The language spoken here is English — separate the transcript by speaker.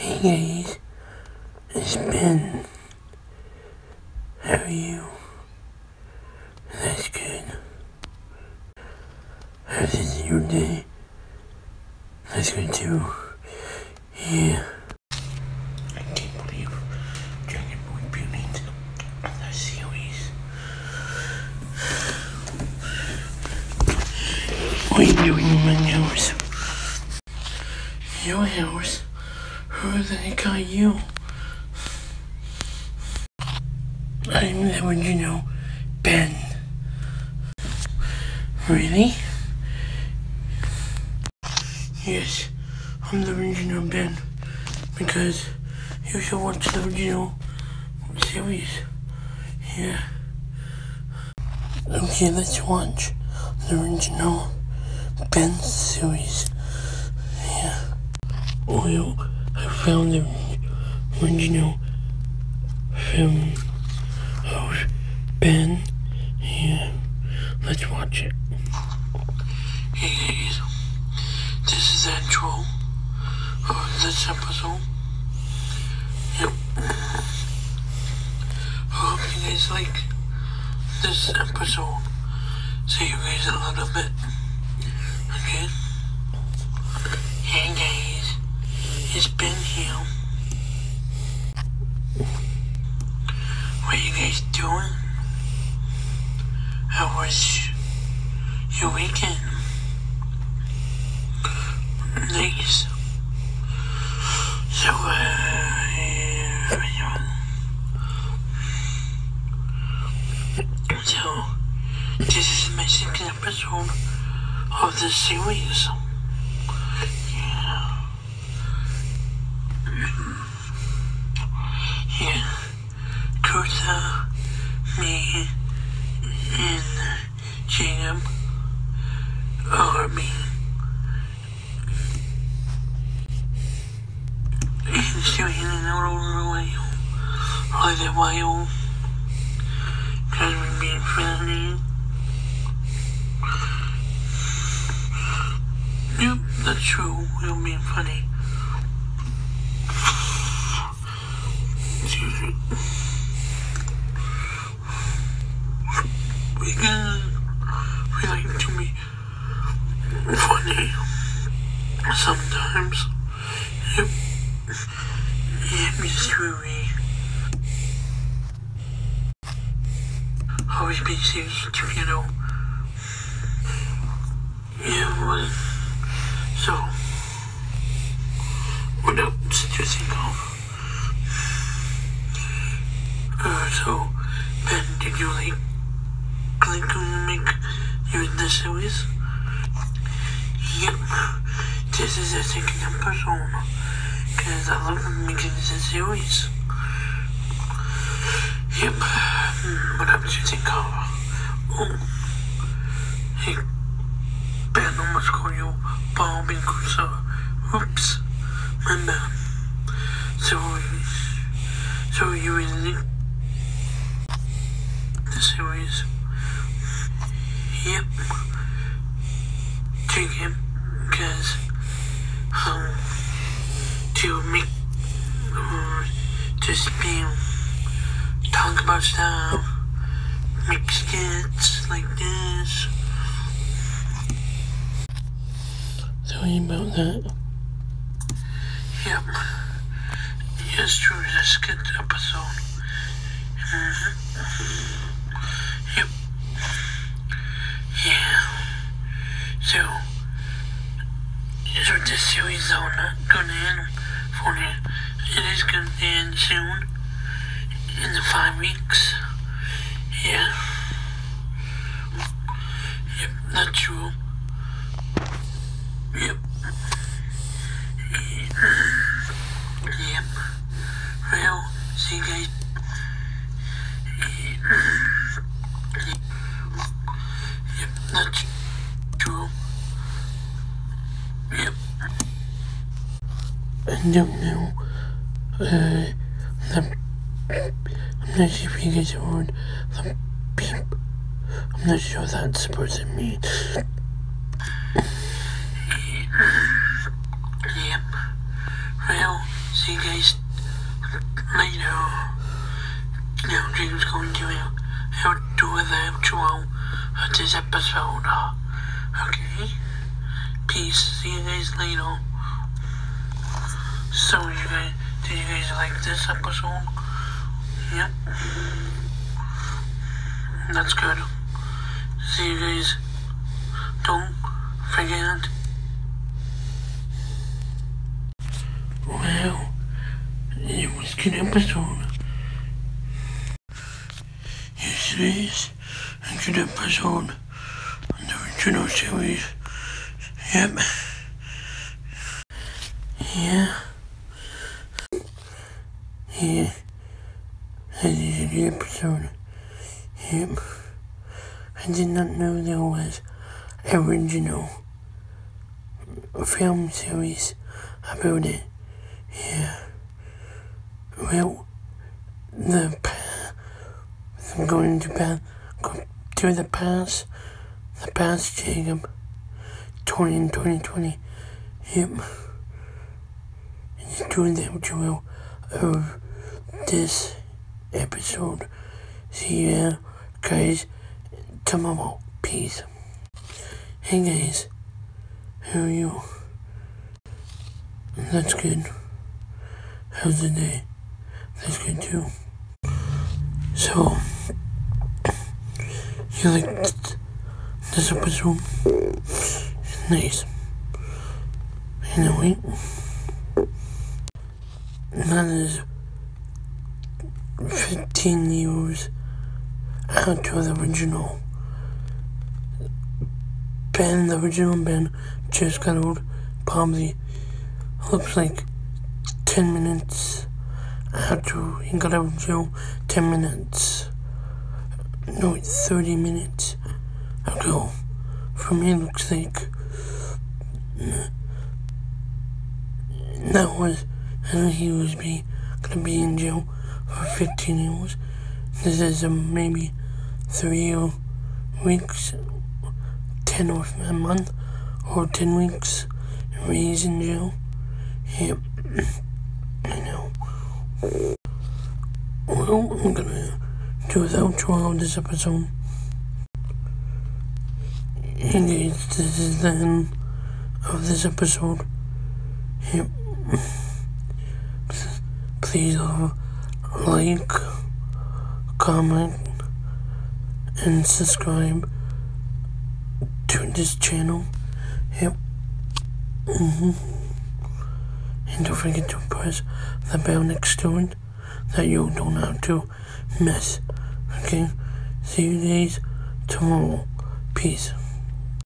Speaker 1: Hey guys, it's Ben. How are you? That's good. How's it your day? That's good too. Yeah. I can't believe Dragon Boy Brilliant the series. What are you doing in my house? Your house? Who the heck are you? I'm the original Ben. Really? Yes, I'm the original Ben. Because you should watch the original series. Yeah. Okay, let's watch the original Ben series. Yeah. I found the original film of Ben. Yeah. Let's watch it. Hey guys, this is the intro of this episode. Yep. I hope you guys like this episode. See you guys in a little bit. Okay? Hey guys, it's Ben here. What are you guys doing? How was your weekend? Nice. So, uh, so, this is my second episode of the series. Yeah. Yeah. Kurta, me, and Jacob are me. And still in and out over the way. Like that while. Cause we're being friendly. Yep, that's true. We're being funny. Excuse me. We can we like to be funny sometimes. Yep. Yeah, eh? mystery. Always be serious, you know. Yeah, well, so, you think of? Uh, so, Ben, did you like on make you in the series? Yep, this is the second episode, because I love making this series. Yep, Oh, almost called you Bob and Crusoe. Oops, my bad. So, so you really the series? Yep. Take him, because, um, to make, uh, just be, talk about stuff, make skits like this. Sorry about that. Yep. Yes, true, a skit episode. Mm-hmm. Yep. Yeah. So, so this series is not gonna end for you. It is gonna end soon. In the five weeks. Yeah. Yep, that's true. Yep. Yep. Well, see you guys. Yep, that's true. Yep. I don't know. Uh, I'm not sure if you guys heard the beep. I'm not sure that's supposed to mean. Yep. Well, See you guys later. Now James going to help do of this episode. Okay? Peace. See you guys later. So you guys, did you guys like this episode? Yep. That's good. See you guys. Don't forget. Well, it was good episode. Yes, it is a good episode of the original series. Yep. Yeah. Yeah. That is good episode. Yep. I did not know there was original film series about it. Yeah. Well, the I'm going to pa- go to the past, the past Jacob, 20 and 2020. Yep. And doing the outro of this episode. See ya, guys, tomorrow. Peace. Hey guys, how are you? That's good. How's the day? That's good too. So, you like this episode? Nice. Anyway, that is 15 years after the original Ben, the original Ben, just got old. Probably looks like 10 minutes after he got out of jail. 10 minutes. No, 30 minutes ago. For me, it looks like that was, and he was be gonna be in jail for 15 years. This is um, maybe three or weeks 10 or a month or 10 weeks he's in jail. Yep, I know. Well, I'm gonna do the outro of this episode. And this is the end of this episode. Yep. Please uh, like, comment, and subscribe to this channel. Yep. Mm-hmm. And don't forget to press the bell next to it that you don't have to miss. Okay? See you guys tomorrow. Peace.